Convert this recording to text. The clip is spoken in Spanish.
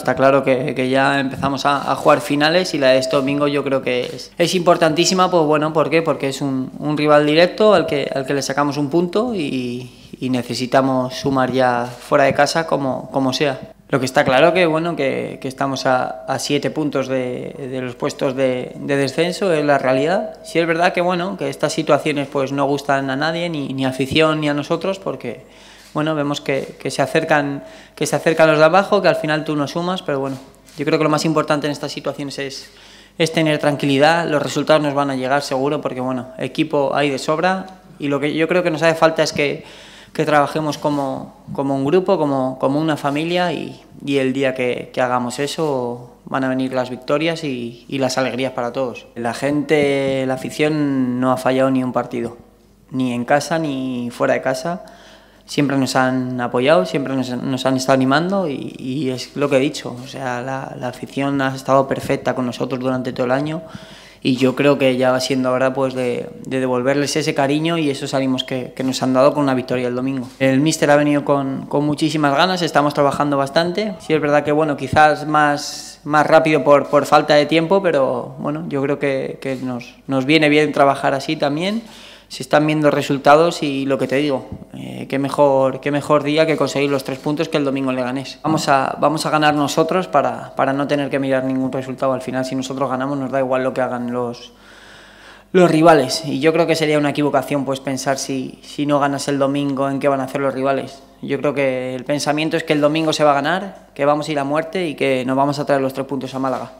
Está claro que, que ya empezamos a, a, jugar finales y la de este domingo yo creo que es, es importantísima, pues bueno, ¿por qué? Porque es un, un rival directo al que, al que le sacamos un punto y, y necesitamos sumar ya fuera de casa como, como sea. Lo que está claro que bueno que, que estamos a, a, siete puntos de, de los puestos de, de, descenso es la realidad. Sí es verdad que bueno que estas situaciones pues no gustan a nadie ni, ni a afición ni a nosotros porque bueno vemos que, que, se acercan que se acercan los de abajo que al final tú no sumas pero bueno yo creo que lo más importante en estas situaciones es es tener tranquilidad los resultados nos van a llegar seguro porque bueno equipo hay de sobra y lo que yo creo que nos hace falta es que que trabajemos como, como un grupo, como, como una familia y, y el día que, que, hagamos eso van a venir las victorias y, y, las alegrías para todos. La gente, la afición no ha fallado ni un partido, ni en casa ni fuera de casa. Siempre nos han apoyado, siempre nos, nos han estado animando y, y, es lo que he dicho. O sea, la, la afición ha estado perfecta con nosotros durante todo el año y yo creo que ya va siendo hora pues de, de devolverles ese cariño y esos ánimos que, que, nos han dado con una victoria el domingo. El míster ha venido con, con, muchísimas ganas, estamos trabajando bastante. Sí es verdad que bueno, quizás más, más rápido por, por falta de tiempo, pero bueno, yo creo que, que nos, nos viene bien trabajar así también se están viendo resultados y lo que te digo, eh, qué, mejor, qué mejor día que conseguir los tres puntos que el domingo le ganes. Vamos a, vamos a ganar nosotros para, para no tener que mirar ningún resultado. Al final, si nosotros ganamos, nos da igual lo que hagan los, los rivales. Y yo creo que sería una equivocación pues pensar si, si no ganas el domingo en qué van a hacer los rivales. Yo creo que el pensamiento es que el domingo se va a ganar, que vamos a ir a muerte y que nos vamos a traer los tres puntos a Málaga.